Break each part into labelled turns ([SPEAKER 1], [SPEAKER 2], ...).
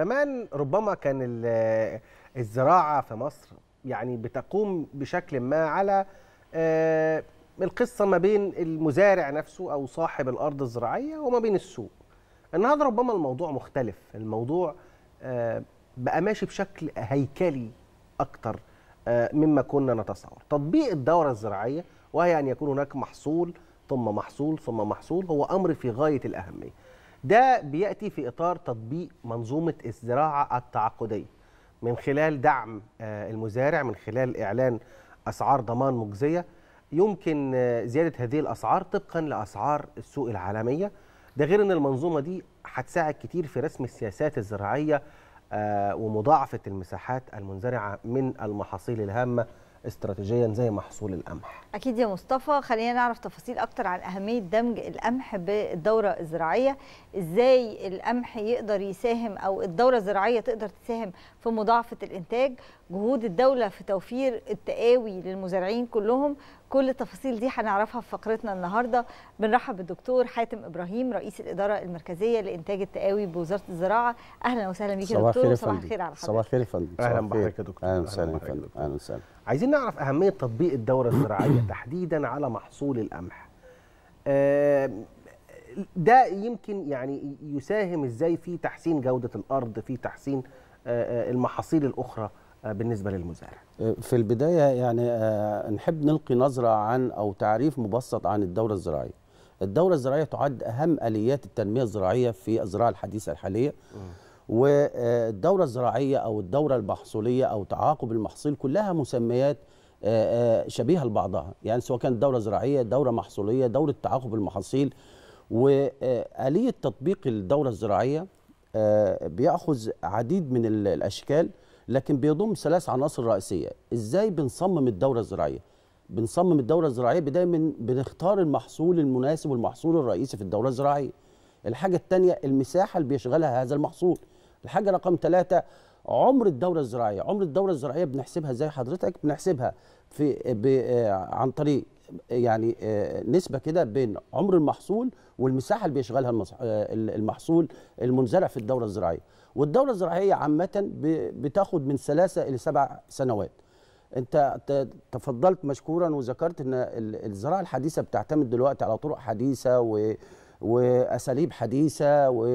[SPEAKER 1] زمان ربما كان ال- الزراعة في مصر يعني بتقوم بشكل ما على آه، القصة ما بين المزارع نفسه أو صاحب الأرض الزراعية وما بين السوق. النهارده ربما الموضوع مختلف الموضوع آه، بقى ماشي بشكل هيكلي أكتر آه، مما كنا نتصور. تطبيق الدورة الزراعية وهي أن يكون هناك محصول ثم محصول ثم محصول هو أمر في غاية الأهمية. ده بيأتي في إطار تطبيق منظومة الزراعة التعاقدية. من خلال دعم آه، المزارع من خلال إعلان أسعار ضمان مجزية يمكن آه، زيادة هذه الأسعار طبقا لأسعار السوق العالمية. ده غير إن المنظومة دي هتساعد كتير في رسم السياسات الزراعية آه، ومضاعفة المساحات المنزرعة من المحاصيل الهامة استراتيجيا زي محصول القمح.
[SPEAKER 2] أكيد يا مصطفى خلينا نعرف تفاصيل أكتر عن أهمية دمج القمح بالدورة الزراعية. إزاي القمح يقدر يساهم أو الدورة الزراعية تقدر تساهم في مضاعفة الإنتاج؟ جهود الدولة في توفير التقاوي للمزارعين كلهم. كل التفاصيل دي هنعرفها في فقرتنا النهارده. بنرحب بالدكتور حاتم إبراهيم رئيس الإدارة المركزية لإنتاج التقاوي بوزارة الزراعة. أهلا وسهلا بيك يا
[SPEAKER 3] صباح
[SPEAKER 2] دكتور
[SPEAKER 3] الخير
[SPEAKER 2] على حضرتك.
[SPEAKER 3] صباح الخير يا فندم.
[SPEAKER 1] أهلاً. بحضرتك يا دكتور. أهلاً
[SPEAKER 3] وسهلا يا فندم.
[SPEAKER 1] دكتور.
[SPEAKER 3] أهلا وسهلا.
[SPEAKER 1] عايزين نعرف أهمية تطبيق الدورة الزراعية تحديدا على محصول القمح. آم، ده يمكن يعني يساهم إزاي في تحسين جودة الأرض في تحسين آه، آه، المحاصيل الأخرى. بالنسبة للمزارع.
[SPEAKER 3] في البداية يعني آه، نحب نلقي نظرة عن أو تعريف مبسط عن الدورة الزراعية. الدورة الزراعية تعد أهم آليات التنمية الزراعية في الزراعة الحديثة الحالية. والدورة الزراعية أو الدورة المحصولية أو تعاقب المحصول كلها مسميات آه، آه، شبيهة لبعضها. يعني سواء كانت دورة زراعية دورة محصولية دورة تعاقب المحاصيل. وآلية تطبيق الدورة الزراعية آه، بيأخذ عديد من ال- الأشكال. لكن بيضم ثلاث عناصر رئيسية. إزاي بنصمم الدورة الزراعية؟ بنصمم الدورة الزراعية بداية من بنختار المحصول المناسب والمحصول الرئيسي في الدورة الزراعية. الحاجة الثانية المساحة اللي بيشغلها هذا المحصول. الحاجة رقم ثلاثة عمر الدورة الزراعية. عمر الدورة الزراعية بنحسبها إزاي حضرتك بنحسبها في آه، عن طريق يعني آه، نسبة كده بين عمر المحصول والمساحة اللي بيشغلها آه، المحصول المنزرع في الدورة الزراعية. والدوره الزراعية عامة بتاخد من ثلاثة إلى سبع سنوات. أنت تفضلت مشكورا وذكرت إن ال- الزراعة الحديثة بتعتمد دلوقتي على طرق حديثة و... وأساليب حديثة و...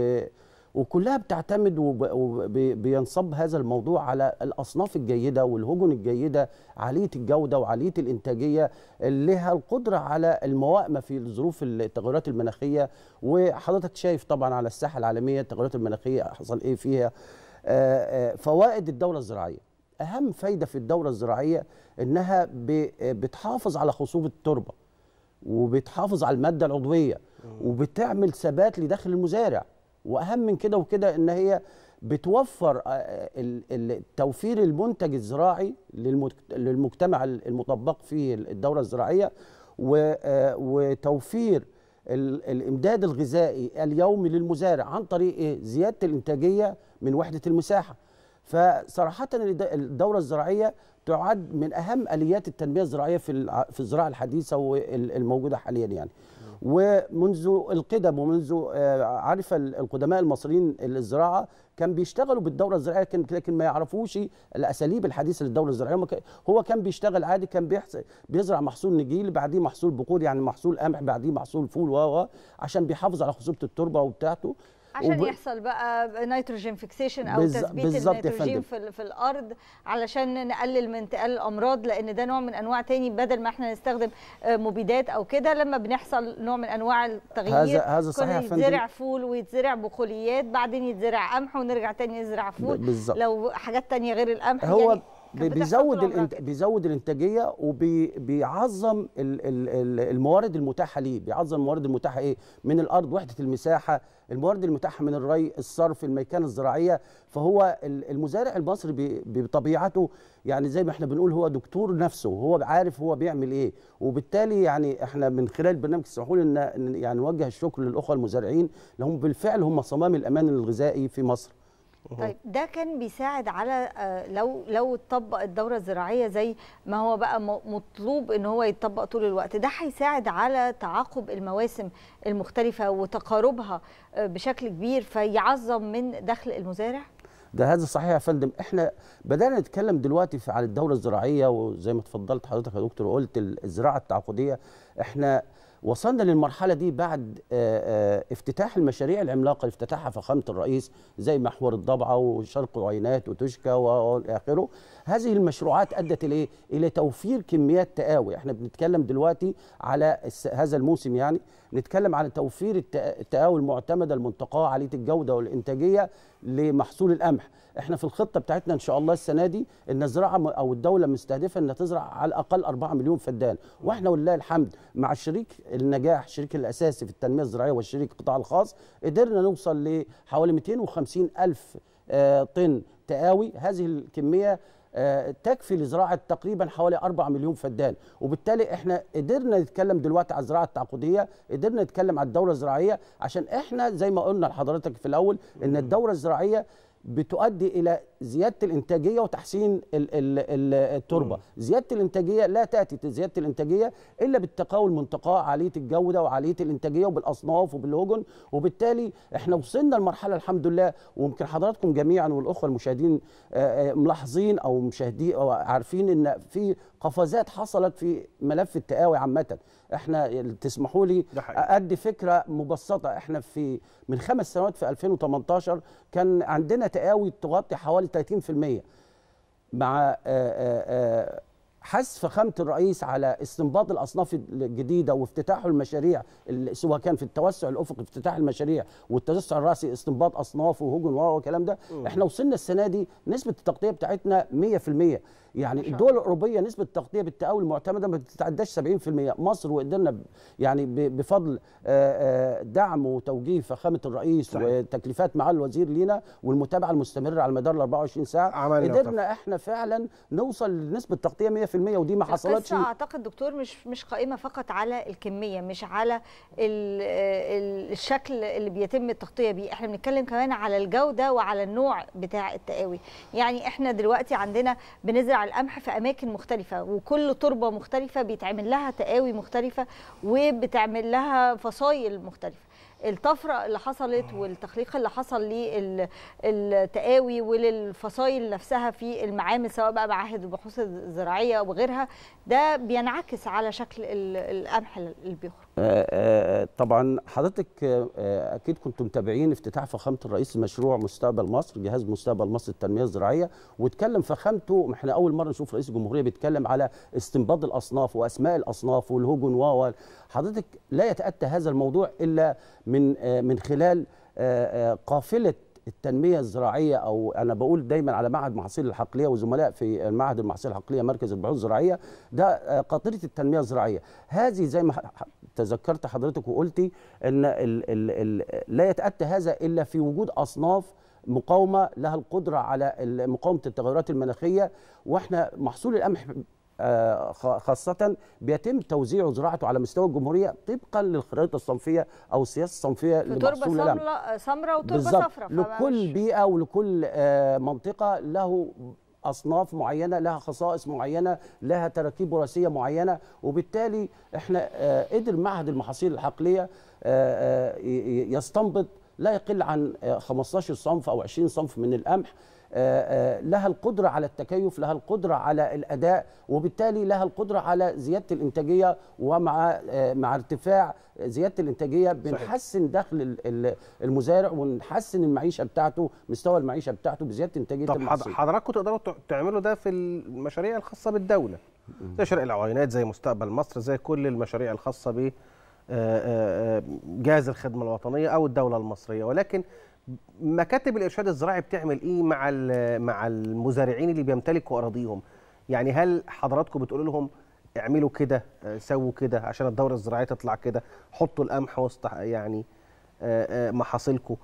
[SPEAKER 3] وكلها بتعتمد وبينصب هذا الموضوع على الأصناف الجيدة والهجن الجيدة عالية الجودة وعالية الإنتاجية اللي لها القدرة على الموائمة في ظروف التغيرات المناخية. وحضرتك شايف طبعا على الساحة العالمية التغيرات المناخية حصل إيه فيها. فوائد الدولة الزراعية. أهم فايدة في الدوره الزراعية إنها بتحافظ على خصوبه التربة وبتحافظ على المادة العضوية وبتعمل ثبات لداخل المزارع. وأهم من كده وكده إن هي بتوفر آه، ال- توفير المنتج الزراعي للمجتمع المطبق فيه الدوره الزراعية آه، وتوفير ال- الإمداد الغذائي اليومي للمزارع عن طريق إيه؟ زيادة الإنتاجية من وحدة المساحة فصراحة الد- الدورة الزراعية تعد من أهم آليات التنمية الزراعية في في الزراعة الحديثة والموجوده حاليا يعني. ومنذ القدم ومنذ آه، عرف ال- القدماء المصريين الزراعه كان بيشتغلوا بالدورة الزراعية لكن ما يعرفوش الأساليب الحديثة للدورة الزراعية. هو كان بيشتغل عادي كان بيزرع محصول نجيل بعديه محصول بقول يعني محصول قمح بعديه محصول فول و عشان بيحافظ على خصوبة التربة وبتاعته.
[SPEAKER 2] عشان
[SPEAKER 3] وب-
[SPEAKER 2] يحصل بقى nitrogen fixation أو
[SPEAKER 3] بالز-
[SPEAKER 2] تثبيت النيتروجين. في, في الأرض علشان نقلل من انتقال الأمراض لأن ده نوع من أنواع تاني بدل ما إحنا نستخدم آه، مبيدات أو كده لما بنحصل نوع من أنواع التغيير
[SPEAKER 3] هذا- هذا صحيح
[SPEAKER 2] كنا
[SPEAKER 3] يا فندم.
[SPEAKER 2] يتزرع فول ويتزرع بقوليات بعدين يتزرع قمح ونرجع تاني نزرع فول
[SPEAKER 3] ب- بالظبط.
[SPEAKER 2] لو حاجات تانية غير القمح
[SPEAKER 3] هو
[SPEAKER 2] يعني
[SPEAKER 3] بيزود الانت... بيزود الإنتاجية وبيعظم. ال- الموارد المتاحة ليه بيعظم الموارد المتاحة إيه من الأرض وحدة المساحة الموارد المتاحه من الري الصرف الميكنه الزراعية فهو ال- المزارع المصري بطبيعته يعني زي ما إحنا بنقول هو دكتور نفسه هو عارف هو بيعمل إيه. وبالتالي يعني إحنا من خلال البرنامج تسمحوا لي ان يعني نوجه الشكر للأخوة المزارعين اللي هم بالفعل هم صمام الأمان الغذائي في مصر.
[SPEAKER 2] طيب ده كان بيساعد على آه، لو لو اتطبق الدورة الزراعية زي ما هو بقى مطلوب إن هو يتطبق طول الوقت. ده هيساعد على تعاقب المواسم المختلفة وتقاربها آه، بشكل كبير فيعظم من دخل المزارع؟
[SPEAKER 3] ده هذا صحيح يا فندم. إحنا بدأنا نتكلم دلوقتي في على الدورة الزراعية وزي ما اتفضلت حضرتك يا دكتور وقلت الزراعة التعاقدية. إحنا وصلنا للمرحلة دي بعد آه، آه، افتتاح المشاريع العملاقة اللي افتتحها فخامة الرئيس زي محور الضبعة وشرق عينات وتشكى وإلى آخره. هذه المشروعات أدت إلى إلى توفير كميات تقاوي إحنا بنتكلم دلوقتي على هذا الموسم يعني نتكلم على توفير الت- التقاوي المعتمدة المنتقاه عالية الجودة والإنتاجية لمحصول القمح. إحنا في الخطة بتاعتنا إن شاء الله السنة دي إن الزراعة أو الدولة مستهدفة إنها تزرع على الأقل 4 مليون فدان. وإحنا ولله الحمد مع الشريك النجاح الشريك الأساسي في التنمية الزراعية والشريك القطاع الخاص قدرنا نوصل لحوالي 250 ألف آه، طن تقاوي. هذه الكمية تكفي لزراعة تقريبا حوالي 4 مليون فدان. وبالتالي إحنا قدرنا نتكلم دلوقتي على الزراعة التعاقدية قدرنا نتكلم على الدوره الزراعية عشان إحنا زي ما قلنا لحضرتك في الأول إن الدوره الزراعية بتؤدي إلى زيادة الإنتاجية وتحسين ال- ال- ال- التربة. زيادة الإنتاجية لا تأتي زيادة الإنتاجية إلا بالتقاوي المنتقاه عالية الجودة وعالية الإنتاجية وبالأصناف وبالهجن. وبالتالي إحنا وصلنا لمرحلة الحمد لله ويمكن حضراتكم جميعا والأخوة المشاهدين ملاحظين أو مشاهدين أو عارفين إن في قفزات حصلت في ملف التقاوي عامة. إحنا تسمحوا لي. ادي فكرة مبسطة. إحنا في من خمس سنوات في 2018 كان عندنا تقاوي تغطي حوالي 30% مع آه، آه، آه، حث فخامه الرئيس على استنباط الأصناف الجديدة وافتتاحه المشاريع ال- سواء كان في التوسع الأفقي افتتاح المشاريع والتوسع الرأسي استنباط أصناف وهجن والكلام ده. إحنا وصلنا السنة دي نسبة التغطية بتاعتنا 100% يعني الدول الأوروبية نسبة التغطية بالتقاوي المعتمدة ما بتتعداش 70% مصر وقدرنا يعني بفضل آه، آه، دعم وتوجيه فخامة الرئيس
[SPEAKER 1] صحيح.
[SPEAKER 3] وتكليفات معالي الوزير لينا والمتابعة المستمرة على مدار ال 24
[SPEAKER 1] ساعة.
[SPEAKER 3] قدرنا إحنا فعلا نوصل لنسبة تغطيه 100% ودي ما حصلتش.
[SPEAKER 2] القصة أعتقد دكتور مش مش قائمة فقط على الكمية مش على ال الشكل اللي بيتم التغطية بيه. إحنا بنتكلم كمان على الجودة وعلى النوع بتاع التقاوي. يعني إحنا دلوقتي عندنا بنزرع القمح في أماكن مختلفة وكل تربة مختلفة بيتعمل لها تقاوي مختلفة وبتعمل لها فصايل مختلفة. الطفرة اللي حصلت والتخليق اللي حصل للتقاوي وللفصائل نفسها في المعامل سواء بقى معاهد البحوث الزراعية وغيرها ده بينعكس على شكل ال- القمح اللي بيخرج.
[SPEAKER 3] آه، آه، طبعا حضرتك آه، أكيد كنتم متابعين افتتاح فخامة الرئيس مشروع مستقبل مصر جهاز مستقبل مصر التنميه الزراعية واتكلم فخامته ما إحنا أول مرة نشوف رئيس الجمهورية بيتكلم على استنباط الأصناف وأسماء الأصناف والهجن و. حضرتك لا يتأتى هذا الموضوع إلا من آه، من خلال آه، آه، قافلة التنمية الزراعية أو أنا بقول دايما على معهد محاصيل الحقلية وزملاء في معهد المحاصيل الحقلية مركز البحوث الزراعية ده قاطره التنمية الزراعية. هذه زي ما تذكرت حضرتك وقلتي إن ال ال ال لا يتأتى هذا إلا في وجود أصناف مقاومة لها القدرة على مقاومة التغيرات المناخية وإحنا محصول القمح آه، خ- خاصة بيتم توزيعه وزراعته على مستوى الجمهورية طبقا للخريطة الصنفية أو السياسة الصنفية
[SPEAKER 2] في
[SPEAKER 3] لمحصول تربة
[SPEAKER 2] سمراء سمراء
[SPEAKER 3] وتربة
[SPEAKER 2] صفراء
[SPEAKER 3] لكل بيئة ولكل آه، منطقة له أصناف معينة لها خصائص معينة لها تراكيب وراثية معينة. وبالتالي إحنا آه، قدر معهد المحاصيل الحقلية آه، آه، يستنبط لا يقل عن آه، 15 صنف أو 20 صنف من القمح آه، آه، لها القدرة على التكيف لها القدرة على الأداء وبالتالي لها القدرة على زيادة الإنتاجية ومع آه، مع ارتفاع زيادة الإنتاجية. بنحسن دخل ال- ال- المزارع ونحسن المعيشة بتاعته مستوى المعيشة بتاعته بزيادة إنتاجية
[SPEAKER 1] طب
[SPEAKER 3] المحصول.
[SPEAKER 1] حضراتكم تقدروا تعملوا ده في المشاريع الخاصة بالدولة. زي شرق العوينات زي مستقبل مصر زي كل المشاريع آه، آه، آه، جهاز الخدمة الوطنية أو الدولة المصرية. ولكن مكاتب الإرشاد الزراعي بتعمل إيه مع مع المزارعين اللي بيمتلكوا أراضيهم؟ يعني هل حضراتكم بتقولوا لهم اعملوا كده آه، سووا كده عشان الدورة الزراعية تطلع كده حطوا القمح وسط يعني آه، آه، محاصيلكم؟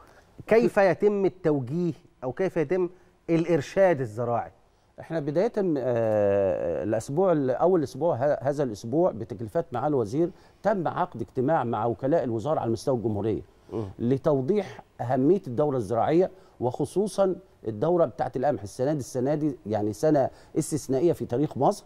[SPEAKER 1] كيف يتم التوجيه أو كيف يتم الإرشاد الزراعي؟
[SPEAKER 3] إحنا بداية آه، الأسبوع أول أسبوع هذا الأسبوع بتكليفات معالي الوزير تم عقد اجتماع مع وكلاء الوزارة على مستوى الجمهورية لتوضيح أهمية الدورة الزراعية وخصوصا الدورة بتاعت القمح. السنة دي السنة دي يعني سنة استثنائية في تاريخ مصر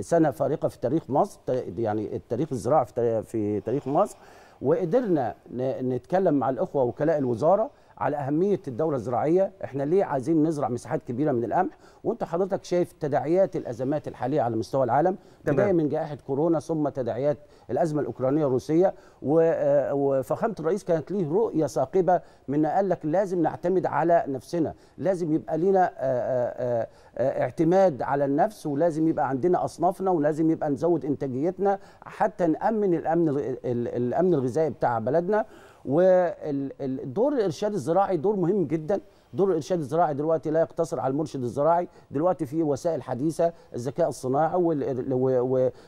[SPEAKER 3] سنة فارقة في تاريخ مصر يعني التاريخ الزراعي في تا- في تاريخ مصر. وقدرنا نتكلم مع الأخوة وكلاء الوزارة على أهمية الدوره الزراعية. إحنا ليه عايزين نزرع مساحات كبيرة من القمح؟ وأنت حضرتك شايف تداعيات الأزمات الحالية على مستوى العالم. بداية من جائحة كورونا ثم تداعيات الأزمة الأوكرانية الروسية. آه، وفخامة الرئيس كانت ليه رؤية ثاقبة من قال لك لازم نعتمد على نفسنا. لازم يبقى لنا آه، آه، اعتماد على النفس ولازم يبقى عندنا أصنافنا ولازم يبقى نزود إنتاجيتنا حتى نأمن الأمن الأمن الغذائي بتاع بلدنا. ودور الإرشاد الزراعي دور مهم جدا. دور الإرشاد الزراعي دلوقتي لا يقتصر على المرشد الزراعي. دلوقتي في وسائل حديثة الذكاء الصناعي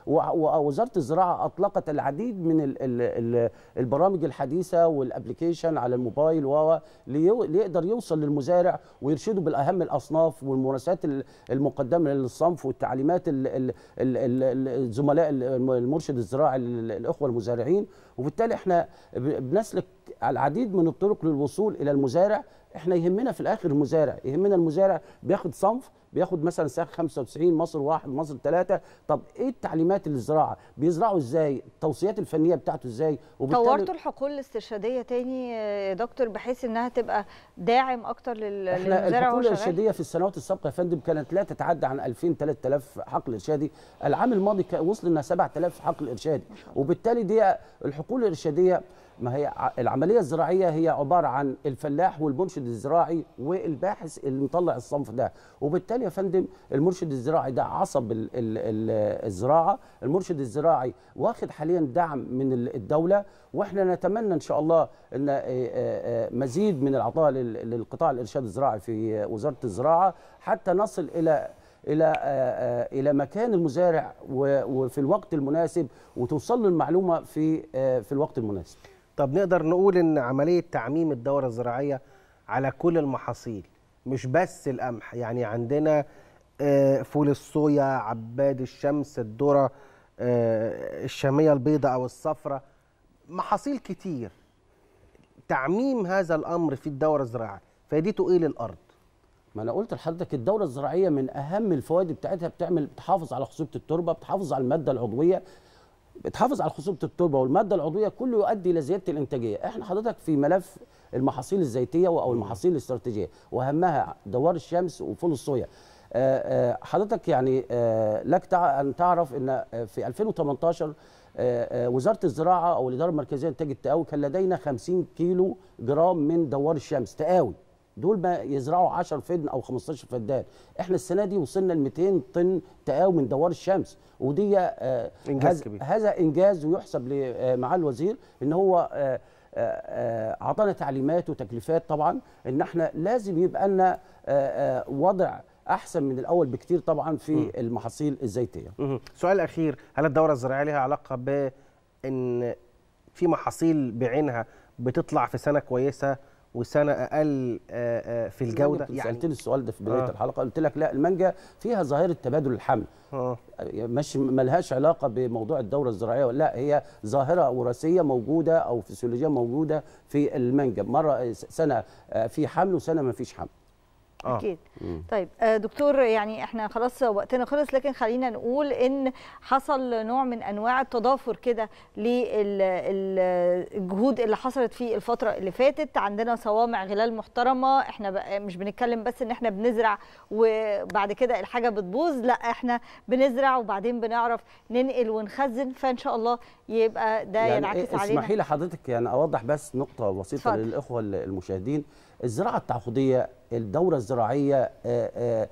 [SPEAKER 3] ووزارة الزراعة أطلقت العديد من ال- ال- ال- البرامج الحديثة والابلكيشن على الموبايل و ليقدر يوصل للمزارع ويرشده بالأهم الأصناف والممارسات ال- المقدمة للصنف والتعليمات ال- ال- ال- ال- الزملاء الم- المرشد الزراعي ال- الأخوة المزارعين. وبالتالي إحنا بنسلك العديد من الطرق للوصول إلى المزارع. إحنا يهمنا في الآخر المزارع. يهمنا المزارع بياخد صنف بياخد مثلا ساخ 95 مصر واحد مصر ثلاثة طب إيه التعليمات للزراعه بيزرعوا إزاي؟ التوصيات الفنية بتاعته إزاي؟
[SPEAKER 2] طورتوا الحقول الاسترشاديه تاني يا دكتور بحيث إنها تبقى داعم
[SPEAKER 3] أكتر
[SPEAKER 2] للمزارع
[SPEAKER 3] الحقول الارشاديه في السنوات السابقة يا فندم كانت لا تتعدى عن 2000 3000 حقل إرشادي. العام الماضي وصل لنا 7000 حقل إرشادي. وبالتالي دي الحقول الارشاديه ما هي العملية الزراعية هي عبارة عن الفلاح والمرشد الزراعي والباحث اللي مطلع الصنف ده. وبالتالي يا فندم المرشد الزراعي ده عصب ال ال ال الزراعة. المرشد الزراعي واخد حاليا دعم من ال- الدولة. وإحنا نتمنى إن شاء الله إن آه، آه، آه، مزيد من العطاء لل- للقطاع الإرشاد الزراعي في وزارة الزراعة حتى نصل إلى إلى إلى مكان المزارع وفي الوقت المناسب وتوصل له المعلومة في في الوقت المناسب.
[SPEAKER 1] طب نقدر نقول إن عملية تعميم الدورة الزراعية على كل المحاصيل مش بس القمح يعني عندنا آه، فول الصويا عباد الشمس الذرة آه، الشامية البيضاء أو الصفراء محاصيل كتير. تعميم هذا الأمر في الدورة الزراعية فائدته إيه للارض
[SPEAKER 3] ما أنا قلت لحضرتك الدورة الزراعية من أهم الفوائد بتاعتها بتعمل بتحافظ على خصوبة التربة بتحافظ على المادة العضوية بتحافظ على خصوبه التربة والمادة العضوية كله يؤدي إلى زيادة الإنتاجية. إحنا حضرتك في ملف المحاصيل الزيتية أو المحاصيل الاستراتيجية وأهمها دوار الشمس وفول الصويا. آه، آه، حضرتك يعني آه، لك أن تعرف إن في 2018 آه، آه، وزارة الزراعة أو الإدارة المركزية لإنتاج التقاوي كان لدينا 50 كيلو جرام من دوار الشمس تقاوي. دول ما يزرعوا 10 فدن أو 15 فدان. إحنا السنة دي وصلنا ل 200 طن تقاوي من دوار الشمس. ودي آه،
[SPEAKER 1] إنجاز
[SPEAKER 3] هذا-
[SPEAKER 1] كبير.
[SPEAKER 3] هذا إنجاز ويحسب لمعالي الوزير إن هو آه، آه، آه، أعطانا تعليمات وتكليفات طبعا إن إحنا لازم يبقى لنا آه، آه، وضع أحسن من الأول بكتير طبعا في المحاصيل الزيتية.
[SPEAKER 1] مهم. سؤال أخير هل الدورة الزراعية لها علاقة بإن في محاصيل بعينها بتطلع في سنة كويسة؟ وسنة أقل آه، آه، في الجودة
[SPEAKER 3] يعني سالتني السؤال ده في بداية
[SPEAKER 1] آه.
[SPEAKER 3] آه. الحلقة قلت لك لا المانجا فيها ظاهرة تبادل الحمل
[SPEAKER 1] آه.
[SPEAKER 3] مش ملهاش علاقة بموضوع الدورة الزراعية ولا لا هي ظاهرة وراثية موجودة أو فسيولوجية موجودة في المانجا مرة سنة آه، في حمل وسنة ما فيش حمل
[SPEAKER 1] آه.
[SPEAKER 2] أكيد. طيب آه، دكتور يعني إحنا خلاص وقتنا خلص لكن خلينا نقول إن حصل نوع من أنواع التضافر كده للجهود اللي حصلت في الفترة اللي فاتت. عندنا صوامع غلال محترمة. إحنا مش بنتكلم بس إن إحنا بنزرع وبعد كده الحاجة بتبوظ لأ إحنا بنزرع وبعدين بنعرف ننقل ونخزن. فإن شاء الله يبقى ده
[SPEAKER 3] يعني
[SPEAKER 2] ينعكس علينا.
[SPEAKER 3] اسمحي لي حضرتك يعني أوضح بس نقطة بسيطة
[SPEAKER 2] اتفضل.
[SPEAKER 3] للإخوة المشاهدين. الزراعة التعاقدية الدوره الزراعيه آه، آه،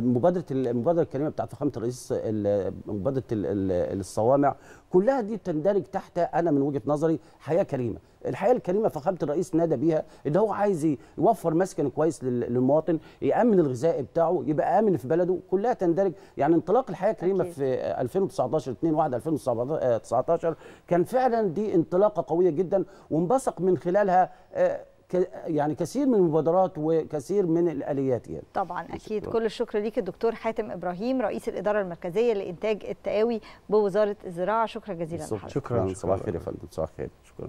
[SPEAKER 3] مبادره ال- المبادره الكريمه بتاعت فخامه الرئيس ال- مبادره ال- ال- الصوامع كلها دي بتندرج تحت أنا من وجهة نظري حياة كريمة الحياة الكريمة فخامة الرئيس نادى بيها اللي هو عايز يوفر مسكن كويس لل- للمواطن يأمن الغذاء بتاعه يبقى آمن في بلده كلها تندرج يعني انطلاق الحياة الكريمة
[SPEAKER 2] أكيد.
[SPEAKER 3] في 2019 2 1 2019 كان فعلا دي انطلاقة قوية جدا وانبثق من خلالها آه، يعني كثير من المبادرات وكثير من الآليات يعني.
[SPEAKER 2] طبعا أكيد.
[SPEAKER 3] شكراً.
[SPEAKER 2] كل الشكر ليك الدكتور حاتم إبراهيم رئيس الإدارة المركزية لإنتاج التقاوي بوزارة الزراعة. شكرا جزيلا لحضرتك.
[SPEAKER 1] شكراً،
[SPEAKER 3] صباح. الخير يا فندم. صباح الخير. شكرا.